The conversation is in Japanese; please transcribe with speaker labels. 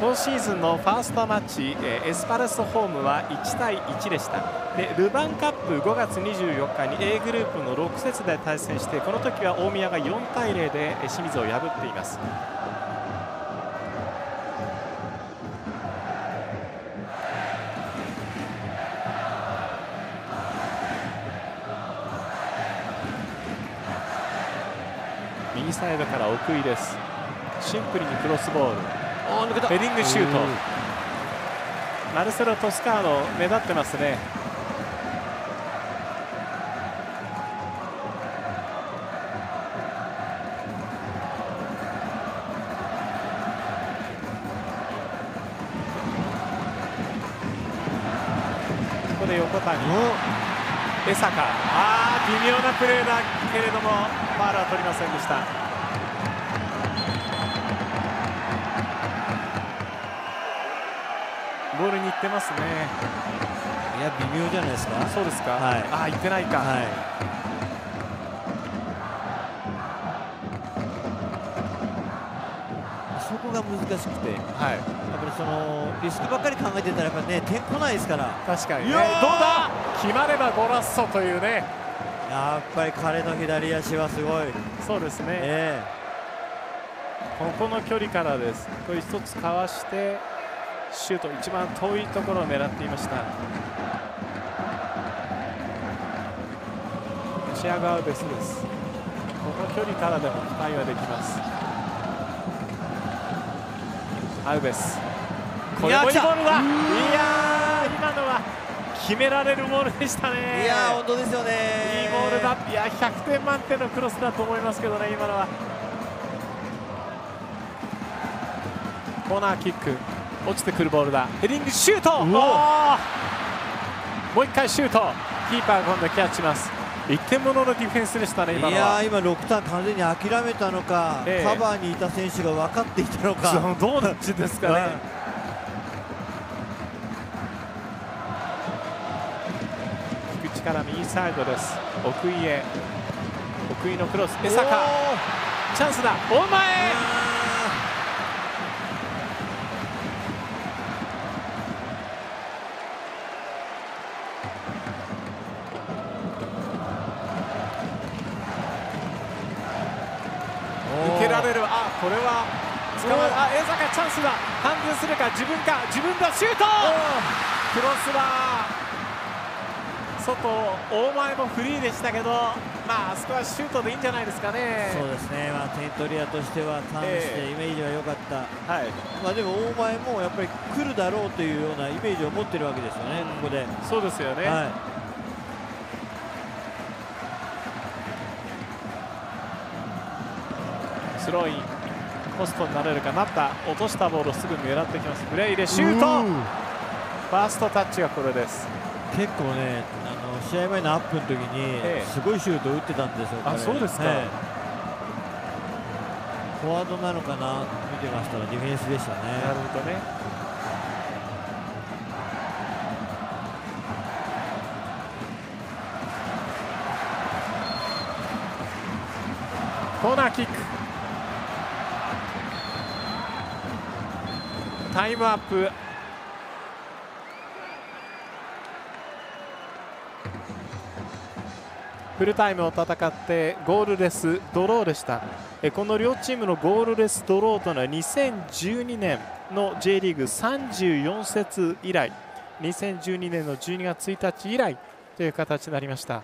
Speaker 1: 今シーズンのファーストマッチ、えエスパルスホームは1対1でした。でルヴァンカップ5月24日に A グループの6節で対戦してこの時は大宮が4対0で清水を破っています。右サイドから奥井です。シンプルにクロスボール。ヘディングシュート。マルセロ・トスカーノ目立ってますね。ここで横谷。江坂。あー微妙なプレーだけれどもファールは取りませんでしたボールに行ってますね。
Speaker 2: いや微妙じゃないですか。
Speaker 1: そうですか、
Speaker 2: はい、
Speaker 1: ああ行ってないか、
Speaker 2: はい、そこが難しくて、
Speaker 1: はい、や
Speaker 2: っぱりそのリスクばっかり考えてたらやっぱね点来ないですから。
Speaker 1: 確かにね。どうだ？決まればゴラッソというね。
Speaker 2: やっぱり彼の左足はすごい。
Speaker 1: そうですね、えー、ここの距離からです。これ一つかわしてシュート一番遠いところを狙っていました。シアガウベスです。この距離からでも期待はできます。アウベス。これもいいボールだ。いや今のは決められるボールでしたね。
Speaker 2: いや本当ですよね。
Speaker 1: いいボールだ。いや100点満点のクロスだと思いますけどね今のは。コーナーキック落ちてくるボールだ。ヘディングシュート！もう一回シュート。キーパーが今度キャッチします。一点もののディフェンスでしたね今
Speaker 2: いや今6ターン完全に諦めたのか、えー、カバーにいた選手が分かっていたのか。
Speaker 1: どうなっちですかね、菊池から右サイドです。奥井へ。奥井のクロス。江坂。チャンスだ。大前これは捕まる。あ江坂チャンスだ。判定するか自分か。自分だシュート。クロスは外大前もフリーでしたけどまああそこはシュートでいいんじゃないですかね。
Speaker 2: そうですね。まあ点取り屋としてはターンしてイメージは良かった、
Speaker 1: はい。
Speaker 2: まあでも大前もやっぱり来るだろうというようなイメージを持ってるわけですよね、ここで。
Speaker 1: そうですよね、はい。スローインポストになれるかなった落としたボールをすぐ狙ってきます。ブレイでシュート。ファーストタッチがこれです。
Speaker 2: 結構ねあの試合前のアップの時にすごいシュートを打ってたんですよ、
Speaker 1: あそうですか、ええ、
Speaker 2: フォワードなのかな見てましたらディフェンスでしたね。
Speaker 1: なるほどね。コーナーキックタイムアップフルタイムを戦ってゴールレスドローでしたこの両チームのゴールレスドローというのは2012年の J リーグ34節以来2012年の12月1日以来という形になりました。